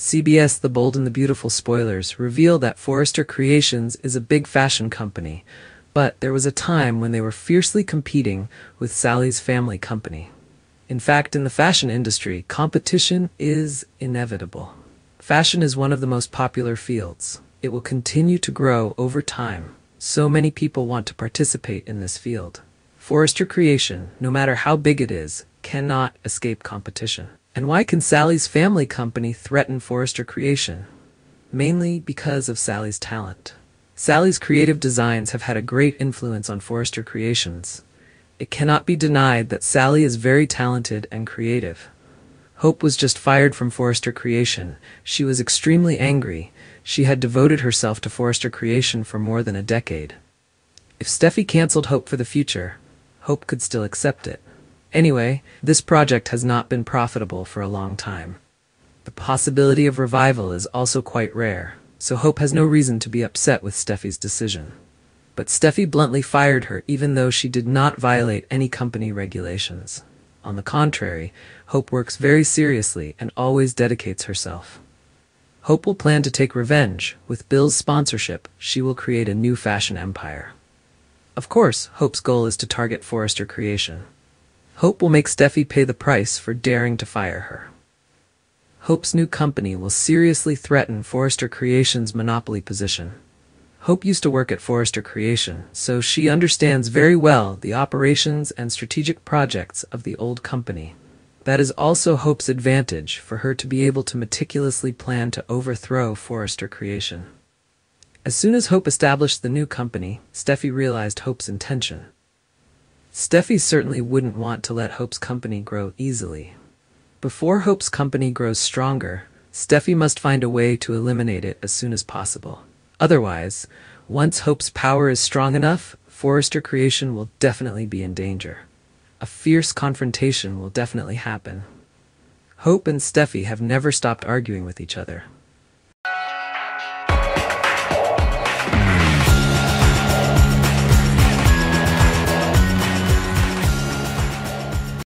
CBS The Bold and the Beautiful spoilers reveal that Forrester Creations is a big fashion company, but there was a time when they were fiercely competing with Sally's family company. In fact, in the fashion industry, competition is inevitable. Fashion is one of the most popular fields. It will continue to grow over time. So many people want to participate in this field. Forrester Creation, no matter how big it is, cannot escape competition. And why can Sally's family company threaten Forrester Creation? Mainly because of Sally's talent. Sally's creative designs have had a great influence on Forrester Creations. It cannot be denied that Sally is very talented and creative. Hope was just fired from Forrester Creation. She was extremely angry. She had devoted herself to Forrester Creation for more than a decade. If Steffy canceled Hope for the future, Hope could still accept it. Anyway, this project has not been profitable for a long time. The possibility of revival is also quite rare, so Hope has no reason to be upset with Steffy's decision. But Steffy bluntly fired her even though she did not violate any company regulations. On the contrary, Hope works very seriously and always dedicates herself. Hope will plan to take revenge. With Bill's sponsorship, she will create a new fashion empire. Of course, Hope's goal is to target Forrester Creation. Hope will make Steffy pay the price for daring to fire her. Hope's new company will seriously threaten Forrester Creation's monopoly position. Hope used to work at Forrester Creation, so she understands very well the operations and strategic projects of the old company. That is also Hope's advantage for her to be able to meticulously plan to overthrow Forrester Creation. As soon as Hope established the new company, Steffy realized Hope's intention. Steffy certainly wouldn't want to let Hope's company grow easily. Before Hope's company grows stronger, Steffy must find a way to eliminate it as soon as possible. Otherwise, once Hope's power is strong enough, Forrester Creation will definitely be in danger. A fierce confrontation will definitely happen. Hope and Steffy have never stopped arguing with each other.